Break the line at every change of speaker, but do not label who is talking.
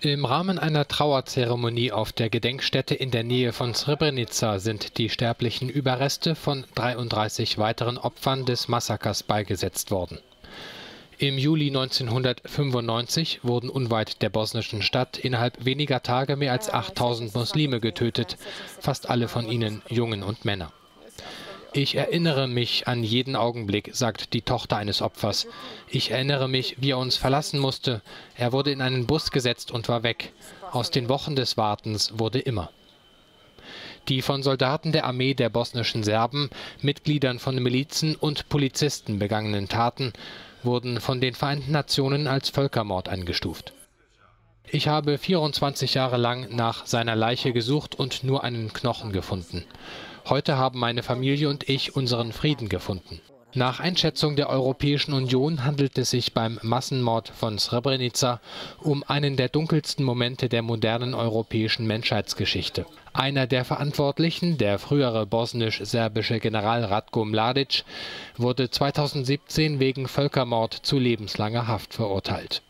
Im Rahmen einer Trauerzeremonie auf der Gedenkstätte in der Nähe von Srebrenica sind die sterblichen Überreste von 33 weiteren Opfern des Massakers beigesetzt worden. Im Juli 1995 wurden unweit der bosnischen Stadt innerhalb weniger Tage mehr als 8000 Muslime getötet, fast alle von ihnen Jungen und Männer. Ich erinnere mich an jeden Augenblick, sagt die Tochter eines Opfers. Ich erinnere mich, wie er uns verlassen musste. Er wurde in einen Bus gesetzt und war weg. Aus den Wochen des Wartens wurde immer. Die von Soldaten der Armee der bosnischen Serben, Mitgliedern von Milizen und Polizisten begangenen Taten wurden von den Vereinten Nationen als Völkermord eingestuft. Ich habe 24 Jahre lang nach seiner Leiche gesucht und nur einen Knochen gefunden. Heute haben meine Familie und ich unseren Frieden gefunden. Nach Einschätzung der Europäischen Union handelt es sich beim Massenmord von Srebrenica um einen der dunkelsten Momente der modernen europäischen Menschheitsgeschichte. Einer der Verantwortlichen, der frühere bosnisch-serbische General Ratko Mladic, wurde 2017 wegen Völkermord zu lebenslanger Haft verurteilt